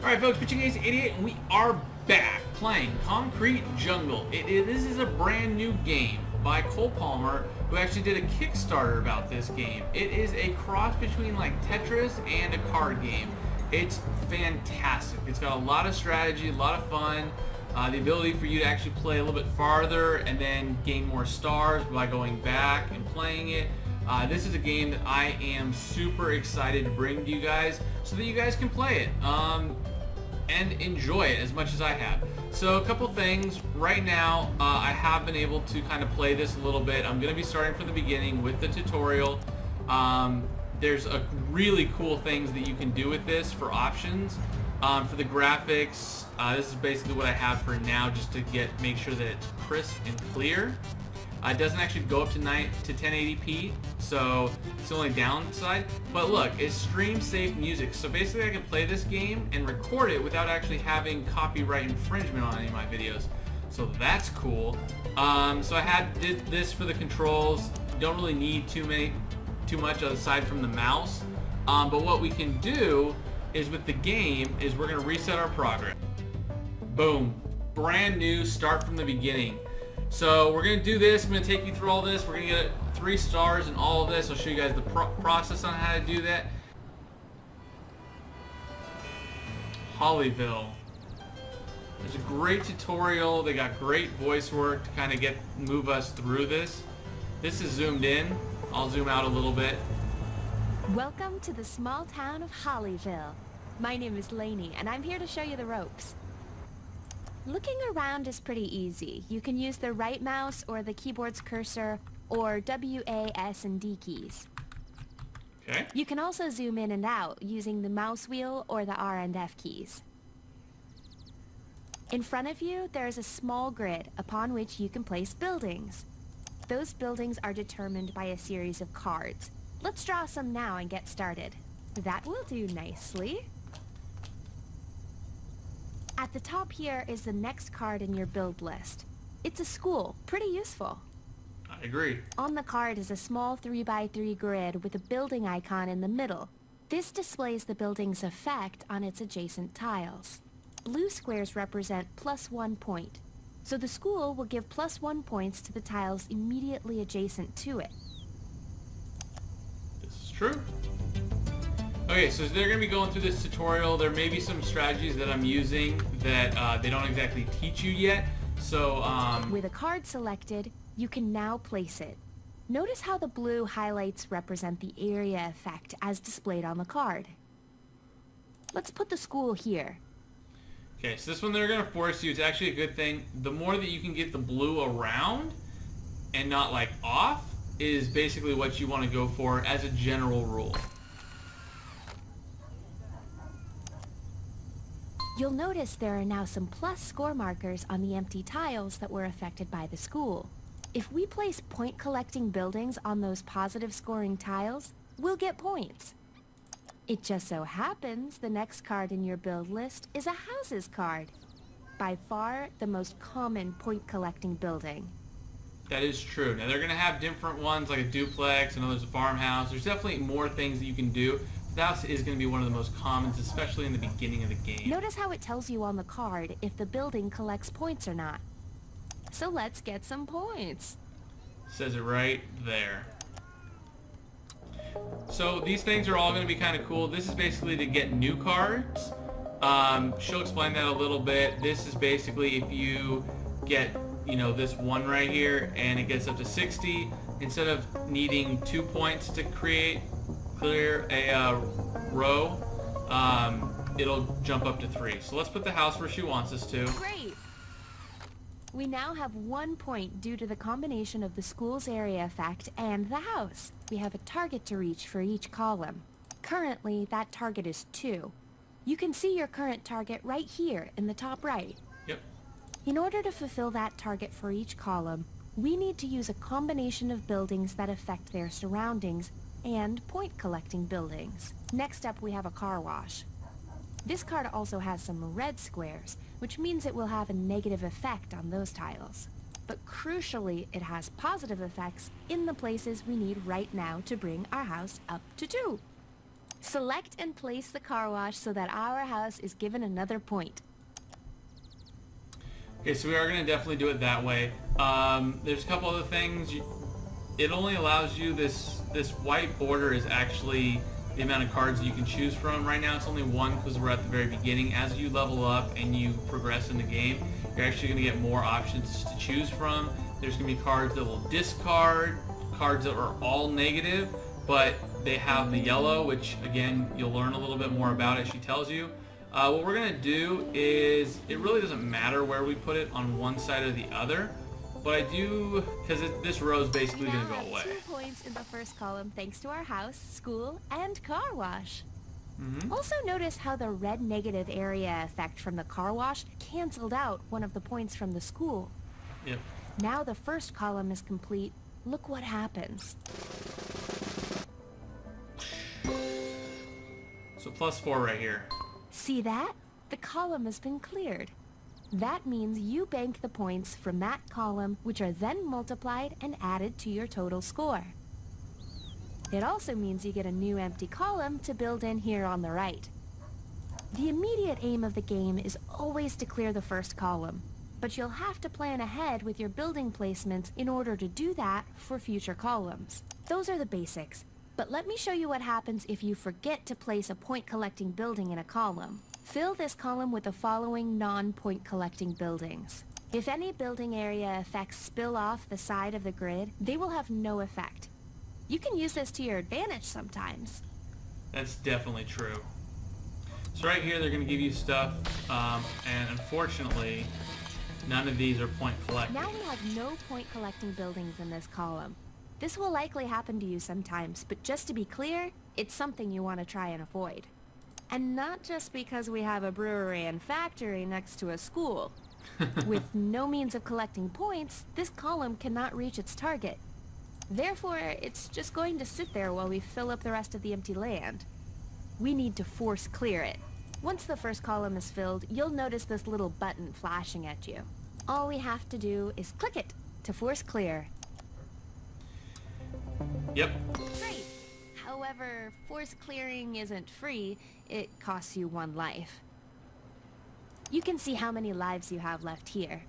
Alright folks, Pitching Ace 88, and we are back playing Concrete Jungle. It, it, this is a brand new game by Cole Palmer, who actually did a Kickstarter about this game. It is a cross between like Tetris and a card game. It's fantastic. It's got a lot of strategy, a lot of fun, uh, the ability for you to actually play a little bit farther and then gain more stars by going back and playing it. Uh, this is a game that I am super excited to bring to you guys so that you guys can play it um, and enjoy it as much as I have. So a couple things. Right now, uh, I have been able to kind of play this a little bit. I'm going to be starting from the beginning with the tutorial. Um, there's a really cool things that you can do with this for options. Um, for the graphics, uh, this is basically what I have for now just to get make sure that it's crisp and clear. Uh, it doesn't actually go up to 9 to 1080p, so it's the only downside. But look, it's stream safe music, so basically I can play this game and record it without actually having copyright infringement on any of my videos. So that's cool. Um, so I had did this for the controls. Don't really need too many, too much aside from the mouse. Um, but what we can do is with the game is we're gonna reset our progress. Boom, brand new, start from the beginning. So we're going to do this. I'm going to take you through all this. We're going to get three stars in all of this. I'll show you guys the pro process on how to do that. Hayville. There's a great tutorial. They got great voice work to kind of get move us through this. This is zoomed in. I'll zoom out a little bit. Welcome to the small town of Hayville. My name is Lainey, and I'm here to show you the ropes. Looking around is pretty easy. You can use the right mouse or the keyboard's cursor or W, A, S, and D keys. Okay. You can also zoom in and out using the mouse wheel or the R and F keys. In front of you, there is a small grid upon which you can place buildings. Those buildings are determined by a series of cards. Let's draw some now and get started. That will do nicely. At the top here is the next card in your build list. It's a school, pretty useful. I agree. On the card is a small 3x3 grid with a building icon in the middle. This displays the building's effect on its adjacent tiles. Blue squares represent plus one point, so the school will give plus one points to the tiles immediately adjacent to it. This is true. Okay, so they're going to be going through this tutorial. There may be some strategies that I'm using that uh, they don't exactly teach you yet. So, um... With a card selected, you can now place it. Notice how the blue highlights represent the area effect as displayed on the card. Let's put the school here. Okay, so this one they're going to force you. It's actually a good thing. The more that you can get the blue around and not like off is basically what you want to go for as a general rule. You'll notice there are now some plus score markers on the empty tiles that were affected by the school. If we place point collecting buildings on those positive scoring tiles, we'll get points. It just so happens the next card in your build list is a houses card. By far the most common point collecting building. That is true. Now they're going to have different ones like a duplex, and another's a farmhouse. There's definitely more things that you can do that is going to be one of the most commons, especially in the beginning of the game. Notice how it tells you on the card if the building collects points or not. So let's get some points. Says it right there. So these things are all going to be kind of cool. This is basically to get new cards. Um, she'll explain that a little bit. This is basically if you get, you know, this one right here and it gets up to 60, instead of needing two points to create clear a uh, row, um, it'll jump up to three. So let's put the house where she wants us to. Great! We now have one point due to the combination of the school's area effect and the house. We have a target to reach for each column. Currently, that target is two. You can see your current target right here in the top right. Yep. In order to fulfill that target for each column, we need to use a combination of buildings that affect their surroundings and point collecting buildings. Next up we have a car wash. This card also has some red squares, which means it will have a negative effect on those tiles. But crucially, it has positive effects in the places we need right now to bring our house up to two. Select and place the car wash so that our house is given another point. Okay, so we are going to definitely do it that way. Um, there's a couple other things. You, it only allows you this this white border is actually the amount of cards you can choose from. Right now it's only one because we're at the very beginning. As you level up and you progress in the game, you're actually going to get more options to choose from. There's going to be cards that will discard, cards that are all negative, but they have the yellow, which again, you'll learn a little bit more about as she tells you. Uh, what we're going to do is, it really doesn't matter where we put it on one side or the other, but I do, because this row is basically going to go away. two points in the first column thanks to our house, school, and car wash. Mm -hmm. Also notice how the red negative area effect from the car wash canceled out one of the points from the school. Yep. Now the first column is complete. Look what happens. So plus four right here. See that? The column has been cleared. That means you bank the points from that column, which are then multiplied and added to your total score. It also means you get a new empty column to build in here on the right. The immediate aim of the game is always to clear the first column, but you'll have to plan ahead with your building placements in order to do that for future columns. Those are the basics, but let me show you what happens if you forget to place a point collecting building in a column. Fill this column with the following non-point collecting buildings. If any building area effects spill off the side of the grid, they will have no effect. You can use this to your advantage sometimes. That's definitely true. So right here they're going to give you stuff, um, and unfortunately, none of these are point collecting. Now we have no point collecting buildings in this column. This will likely happen to you sometimes, but just to be clear, it's something you want to try and avoid. And not just because we have a brewery and factory next to a school. With no means of collecting points, this column cannot reach its target. Therefore, it's just going to sit there while we fill up the rest of the empty land. We need to force clear it. Once the first column is filled, you'll notice this little button flashing at you. All we have to do is click it to force clear, Yep. However, force clearing isn't free. It costs you one life. You can see how many lives you have left here.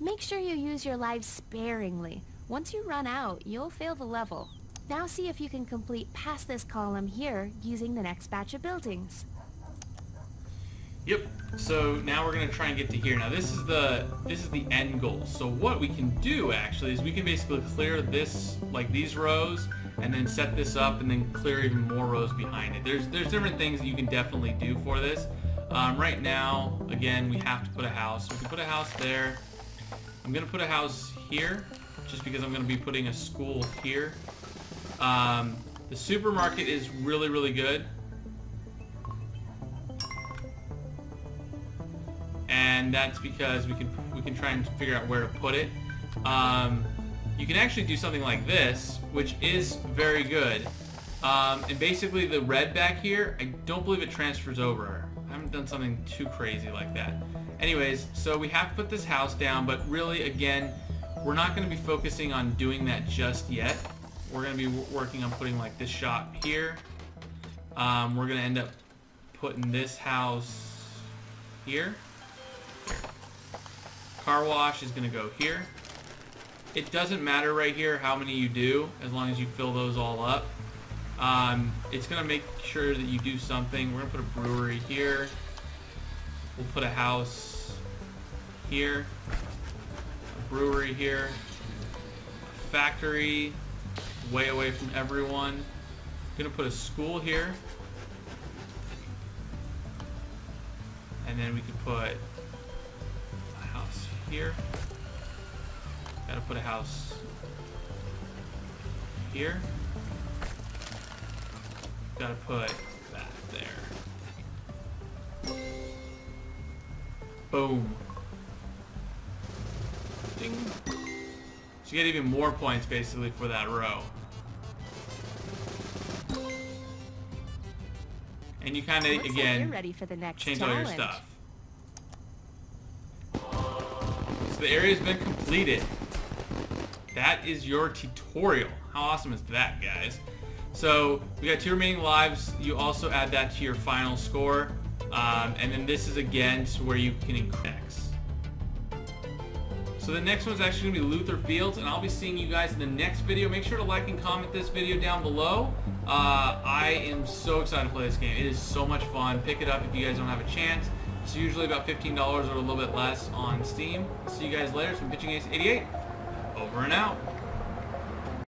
Make sure you use your lives sparingly. Once you run out, you'll fail the level. Now see if you can complete past this column here using the next batch of buildings. Yep. So now we're gonna try and get to here. Now this is the this is the end goal. So what we can do actually is we can basically clear this like these rows and then set this up and then clear even more rows behind it. There's there's different things that you can definitely do for this. Um, right now, again, we have to put a house. We can put a house there. I'm gonna put a house here just because I'm gonna be putting a school here. Um, the supermarket is really really good. and that's because we can we can try and figure out where to put it. Um, you can actually do something like this, which is very good. Um, and basically the red back here, I don't believe it transfers over. I haven't done something too crazy like that. Anyways, so we have to put this house down, but really, again, we're not going to be focusing on doing that just yet. We're going to be working on putting like this shop here. Um, we're going to end up putting this house here. Car wash is going to go here. It doesn't matter right here how many you do, as long as you fill those all up. Um, it's going to make sure that you do something. We're going to put a brewery here. We'll put a house here. A brewery here. A factory way away from everyone. Going to put a school here. And then we could put a house here. Gotta put a house here. Gotta put that there. Boom. Ding. So you get even more points basically for that row. And you kind of again like change challenge. all your stuff So the area's been completed. That is your tutorial. How awesome is that, guys? So we got two remaining lives. You also add that to your final score. Um, and then this is again to where you can increase. So the next one's actually going to be Luther Fields, and I'll be seeing you guys in the next video. Make sure to like and comment this video down below. Uh, I am so excited to play this game. It is so much fun. Pick it up if you guys don't have a chance. It's usually about $15 or a little bit less on Steam. See you guys later. It's been Pitching Ace 88. Over and out.